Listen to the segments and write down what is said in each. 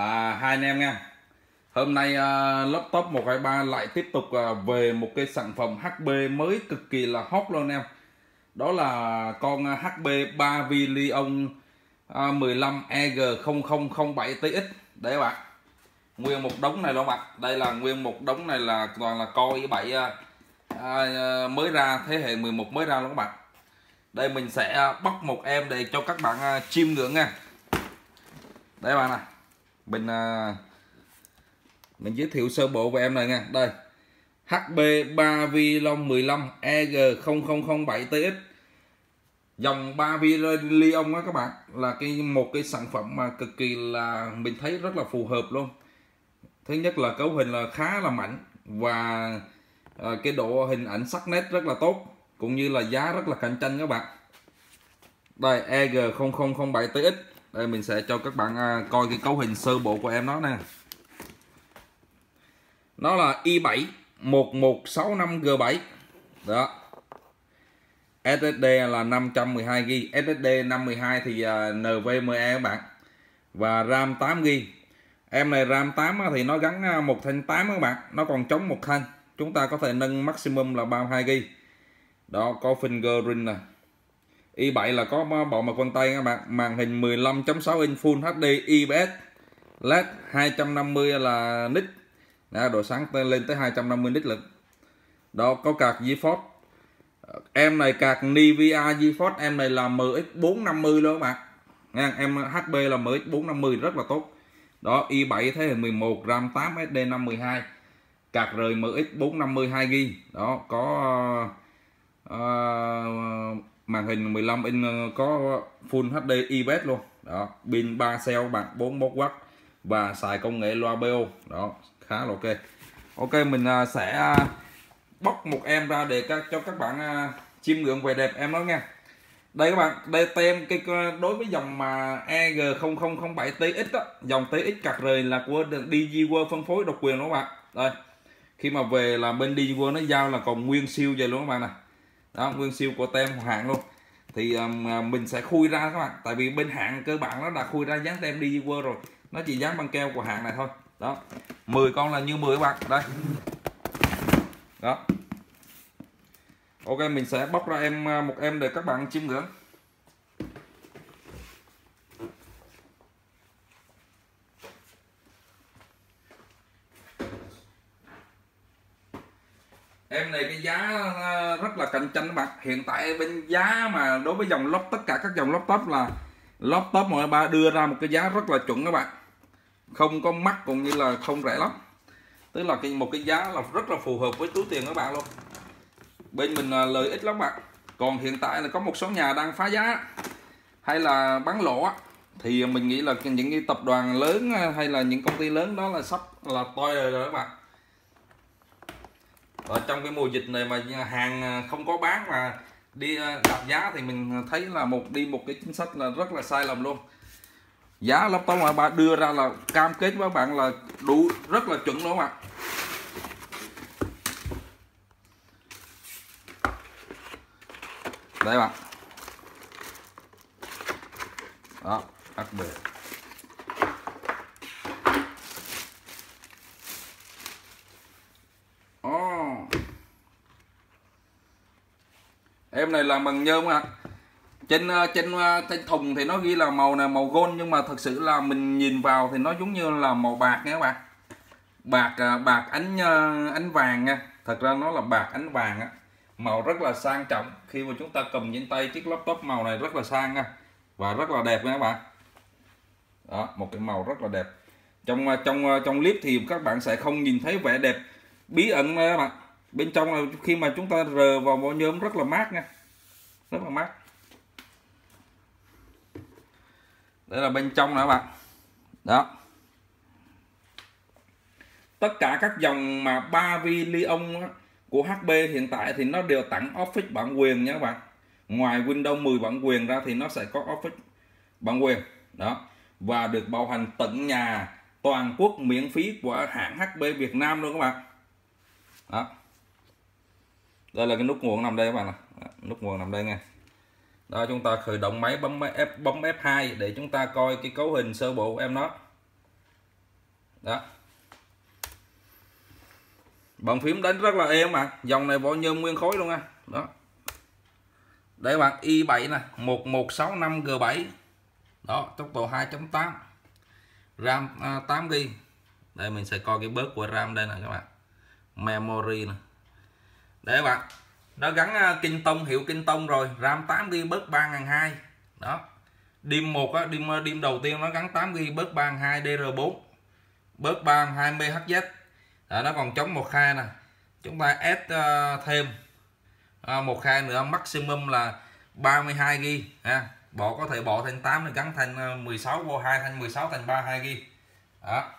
À, hai anh em nha. Hôm nay uh, laptop 123 lại tiếp tục uh, về một cái sản phẩm HP mới cực kỳ là hot luôn em. Đó là con uh, HP 3V uh, 15 EG0007TX Đấy các bạn. Nguyên một đống này luôn bạn. Đây là nguyên một đống này là toàn là coi i7 uh, uh, mới ra thế hệ 11 mới ra luôn các bạn. Đây mình sẽ à, bóc một em để cho các bạn uh, chiêm ngưỡng nha. Đấy bạn này mình à, mình giới thiệu sơ bộ về em này nha. Đây HB 3 Vilon 15 EG0007TX dòng 3 Vilon á các bạn là cái một cái sản phẩm mà cực kỳ là mình thấy rất là phù hợp luôn. Thứ nhất là cấu hình là khá là mạnh và à, cái độ hình ảnh sắc nét rất là tốt cũng như là giá rất là cạnh tranh các bạn. Đây EG0007TX đây mình sẽ cho các bạn à, coi cái cấu hình sơ bộ của em nó nè. Nó là i7 1165G7 đó. SSD là 512GB SSD 512 thì à, uh, NVMe các bạn. Và RAM 8GB em này RAM 8 thì nó gắn à, một thanh 8 các bạn. Nó còn chống một thanh. Chúng ta có thể nâng maximum là 32GB đó có fingerprint nè i7 là có bộ mặt vân tay các bạn. Màn hình 15.6 inch Full HD IPS LED 250 là nit đó, độ sáng lên tới 250 nit lực. Đó có card GeForce em này card Nvidia GeForce em này là MX 450 luôn các bạn. Nha em HP là MX 450 rất là tốt. Đó i7 thế hệ 11 RAM 8 SD 512 card rời MX 450 2GB đó có uh, màn hình 15 inch ờ, có full HD IPS luôn. Đó, pin 3 cell bạc 41W và xài công nghệ loa BO đó, khá là ok. Ok, mình ờ, sẽ ờ, bóc một em ra để cho các bạn chiêm ngưỡng về đẹp em đó nha. Đây các bạn, đây tem cái đối với dòng mà EG0007TX đó dòng TX cạc rời là của DigiWorld phân phối độc quyền đó các bạn. Đây, khi mà về là bên DigiWorld nó giao là còn nguyên siêu vậy luôn các bạn này đó nguyên siêu của tem hãng luôn. Thì um, mình sẽ khui ra các bạn. Tại vì bên hãng cơ bản nó đã khui ra dán tem đi qua rồi. Nó chỉ dán băng keo của hãng này thôi. Đó. 10 con là như 10 các bạn. Đây. Đó. Ok mình sẽ bóc ra em à, một em để các bạn chiêm ngưỡng em này cái giá ờ, rất là cạnh tranh các bạn. Hiện tại bên giá mà đối với dòng lốp tất cả các dòng laptop là laptop mọi ba đưa ra một cái giá rất là chuẩn các bạn. Không có mắc cũng như là không rẻ lắm. Tức là cái một cái giá là rất là phù hợp với túi tiền các bạn luôn. Bên mình là lợi ích lắm bạn. Còn hiện tại là có một số nhà đang phá giá hay là bán lỗ thì mình nghĩ là những cái tập đoàn lớn hay là những công ty lớn đó là sắp là toi rồi, rồi các bạn ở trong cái mùa dịch này mà hàng à, không có bán mà đi à, đặt giá thì mình thấy là một, đi một cái chính sách là rất là sai lầm luôn. Giá laptop mà bà đưa ra là cam kết với bạn là đủ, rất là chuẩn luôn ạ. Đây bạn. Đó HB em này làm bằng nhôm ạ. Trên ờ, trên ờ, trên thùng thì nó ghi là màu này, màu gold, nhưng mà thật sự là mình nhìn vào thì nó giống như là màu bạc nha các bạn. Bạc ờ, bạc ánh ánh vàng nha. Thật ra nó là bạc ánh vàng á. Màu rất là sang trọng. Khi mà chúng ta cầm trên tay chiếc laptop, màu này rất là sang nha. Và rất là đẹp nha các bạn. Đó, một cái màu rất là đẹp. Trong trong trong clip thì các bạn sẽ không nhìn thấy vẻ đẹp bí ẩn nha các bạn. Bên trong là khi mà chúng ta rờ vào bộ nhôm rất là mát nha rất là mát. Đây là bên trong nữa các bạn. Đó. Tất cả các dòng mà 3 vi ly ông của HP hiện tại thì nó đều tặng Office bản quyền nha các bạn. Ngoài Windows 10 bản quyền ra thì nó sẽ có Office bản quyền. Đó. Và được bảo hành tận nhà toàn quốc miễn phí của hãng HP Việt Nam luôn các bạn. Đó. Đây là cái nút nguồn nằm đây các bạn này nút nguồn nằm đây nha. Đó chúng ta khởi động máy bấm F bấm F2 để chúng ta coi cái cấu hình sơ bộ của em nó đó. Bàn phím đánh rất là êm mà. Dòng này vỏ nhôm nguyên khối luôn nha đó. Đây bạn i7 nè 1165 G7 đó tốc độ 2.8 RAM à, 8GB đây mình sẽ coi cái bớt của RAM đây nè các bạn. Memory nè. Để các bạn nó gắn à, kinh tông hiệu kinh tông rồi RAM 8GB bớt 3002 đó. Đêm một á, đêm à, đêm đầu tiên nó gắn 8GB bớt 32 DR4 bớt 32 MHz đó, nó còn chống một khai nè. Chúng ta add uh, thêm. Uh, một khai nữa maximum là 32 g ha. Bỏ có thể bỏ thành 8 gắn thành 16 vô 2 thành 16 thành 32 g đó.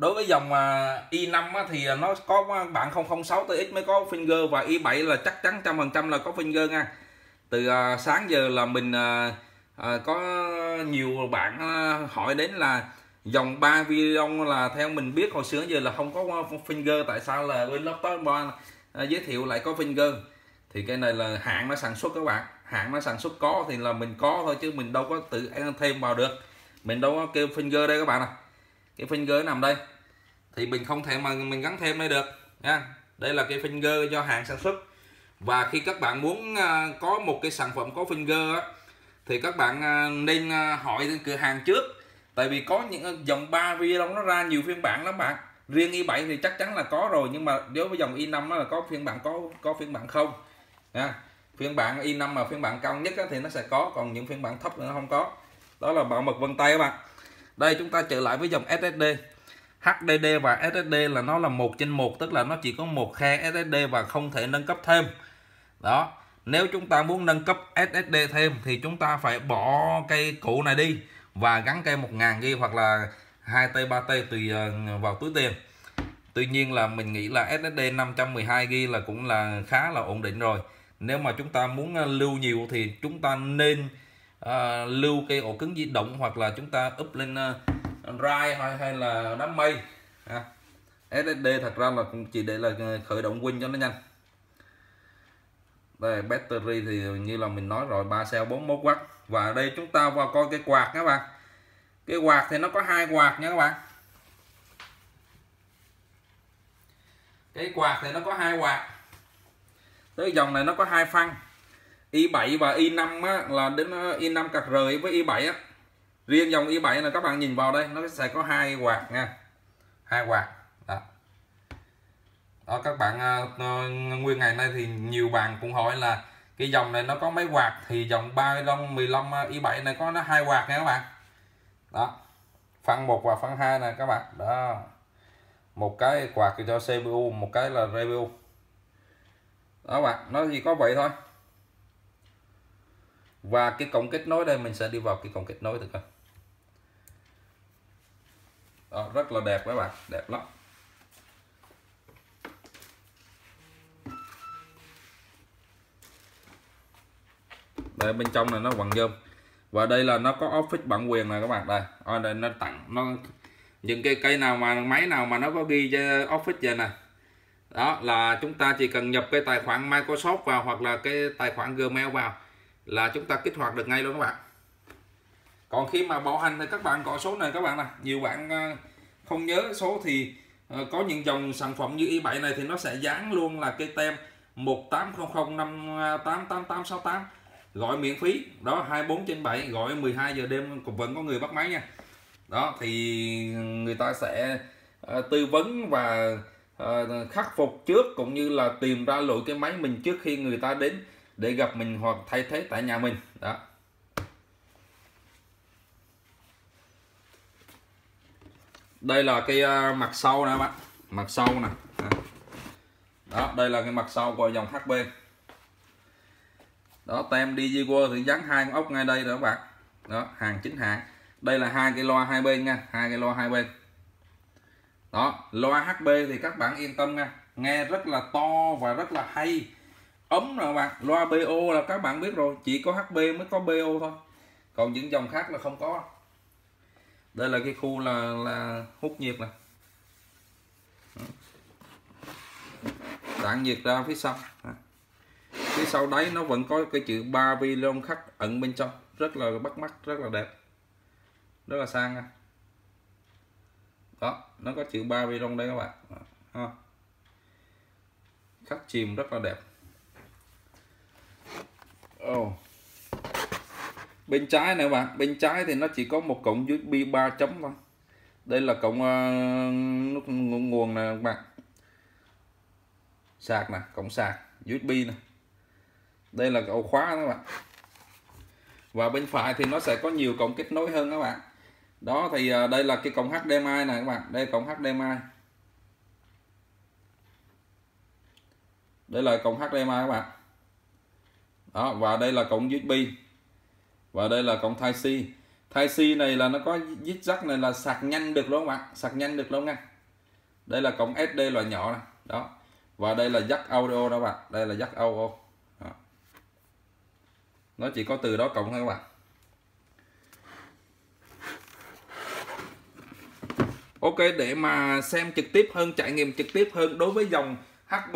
Đối với dòng à, i5 thì à, nó có à, bạn 006 TX mới có finger và i7 là chắc chắn trăm phần trăm là có finger nha. Từ sáng giờ là mình có nhiều bạn hỏi đến là dòng 3 video là theo mình biết hồi xưa giờ là không có finger, tại sao là bên laptop giới thiệu lại có finger. Thì cái này là hãng nó sản xuất các bạn hãng nó sản xuất có thì là mình có thôi chứ mình đâu có tự thêm vào được. Mình đâu có kêu finger đây các bạn à cái finger nằm đây. Thì mình không thể mà mình gắn thêm đây được nha. Đây là cái finger do hãng sản xuất. Và khi các bạn muốn à, có một cái sản phẩm có finger á, thì các bạn à, nên à, hỏi cửa hàng trước. Tại vì có những dòng 3 video nó ra nhiều phiên bản lắm bạn. Riêng i7 thì chắc chắn là có rồi nhưng mà nếu với dòng i5 nó là có phiên bản có có phiên bản không nha. Phiên bản i5 mà phiên bản cao nhất thì nó sẽ có còn những phiên bản thấp thì nó không có. Đó là bảo mật vân tay các bạn đây, chúng ta trở lại với dòng SSD HDD và SSD là nó là một trên một, tức là nó chỉ có một khe SSD và không thể nâng cấp thêm. Đó, nếu chúng ta muốn nâng cấp SSD thêm thì chúng ta phải bỏ cây cũ này đi và gắn cây 1000 GB hoặc là 2T 3T tùy ờ, vào túi tiền. Tuy nhiên là mình nghĩ là SSD 512 GB là cũng là khá là ổn định rồi. Nếu mà chúng ta muốn ờ, lưu nhiều thì chúng ta nên à, lưu cây ổ cứng di động hoặc là chúng ta up lên à, uh, rai hay, hay là đám mây. À. SSD thật ra là cũng chỉ để là à, khởi động Win cho nó nhanh. Đây battery thì như là mình nói rồi 3 cell 41W và ở đây chúng ta vào coi cái quạt các bạn. Cái quạt thì nó có hai quạt nha các bạn. Cái quạt thì nó có hai quạt. Tới dòng này nó có hai phân i7 và i5 á, là đến ờ, i5 cạc rời với i7 á. Riêng dòng i7 là các bạn nhìn vào đây nó sẽ có hai quạt nha. Hai quạt. Đó. Đó các bạn ờ, ờ, nguyên ngày nay thì nhiều bạn cũng hỏi là cái dòng này nó có mấy quạt? Thì dòng 35 15 i7 này có nó hai quạt nha các bạn. Đó. Phân một và phân hai nè các bạn. Đó. Một cái quạt cho CPU một cái là review đó các bạn nó chỉ có vậy thôi và cái cổng kết nối đây mình sẽ đi vào cái cổng kết nối được không? đó, rất là đẹp các bạn đẹp lắm. Đây bên trong này nó bằng nhôm và đây là nó có office bản quyền này các bạn. Đây ở đây nó tặng nó những cái cây nào mà máy nào mà nó có ghi office vậy nè. Đó là chúng ta chỉ cần nhập cái tài khoản Microsoft vào hoặc là cái tài khoản Gmail vào là chúng ta kích hoạt được ngay luôn các bạn. Còn khi mà bảo hành thì các bạn có số này các bạn nè. Nhiều bạn à, không nhớ số thì ờ, có những dòng sản phẩm như i7 này thì nó sẽ dán luôn là cái tem 1800588868 à, gọi miễn phí. Đó 24 trên 7 gọi 12 giờ đêm cũng vẫn có người bắt máy nha. Đó thì người ta sẽ uh, tư vấn và uh, khắc phục trước cũng như là tìm ra lỗi cái máy mình trước khi người ta đến để gặp mình hoặc thay thế tại nhà mình. Đó. Đây là cái à, mặt sau nè bạn. Mặt sau nè. Đó. Đây là cái mặt sau của dòng HB đó, tem Digiworld thì dán hai con ốc ngay đây rồi các bạn. Đó, hàng chính hãng. Đây là hai cái loa hai bên nha, hai cái loa hai bên. Đó, loa HB thì các bạn yên tâm nha. Nghe rất là to và rất là hay ấm rồi bạn loa BO là các bạn biết rồi, chỉ có HB mới có BO thôi. Còn những dòng khác là không có. Đây là cái khu là là hút nhiệt nè. Tản nhiệt ra phía sau. Phía sau đấy nó vẫn có cái chữ ba vi khắc ẩn bên trong. Rất là bắt mắt, rất là đẹp. Rất là sang nha. Đó, nó có chữ ba trong đây các bạn. Ha. khắc chìm rất là đẹp oh. bên trái này bạn bên trái thì nó chỉ có một cổng USB 3 chấm thôi. Đây là cổng uh, nguồn nè bạn. Sạc nè cổng sạc USB nè. Đây là ổ khóa các bạn. Và bên phải thì nó sẽ có nhiều cổng kết nối hơn các bạn. Đó thì ờ, đây là cái cổng HDMI này các bạn. Đây cổng HDMI đây là cổng HDMI các bạn đó, và đây là cổng USB. Và đây là cổng Type C. Type C này là nó có dít rắc này là sạc nhanh được luôn các bạn. Sạc nhanh được luôn nha. Đây là cổng SD loại nhỏ này đó. Và đây là jack audio đó bạn. Đây là jack audio. Đó. nó chỉ có từ đó cộng thôi các bạn. Ok, để mà xem trực tiếp hơn, trải nghiệm trực tiếp hơn đối với dòng HP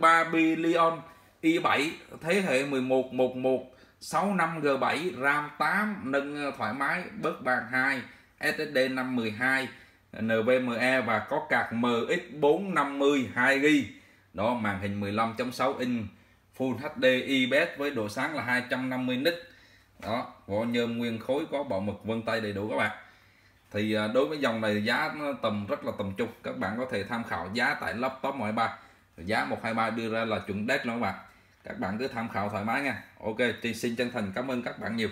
3B Leon i7 thế hệ 11 11 65 G7 RAM 8 nâng ờ, thoải mái, bớt bàn 2 SSD 512 NVMe và có card MX450 2GB đó, màn hình 15.6 inch, Full HD IPS với độ sáng là 250 nit. Đó, vỏ nhôm nguyên khối có bảo mực vân tay đầy đủ các bạn. Thì ờ, đối với dòng này giá nó tầm, rất là tầm trung. Các bạn có thể tham khảo giá tại laptop mọi ba. Giá 123 đưa ra là chuẩn đét luôn các bạn các bạn cứ tham khảo thoải mái nha. Ok thì xin chân thành cảm ơn các bạn nhiều.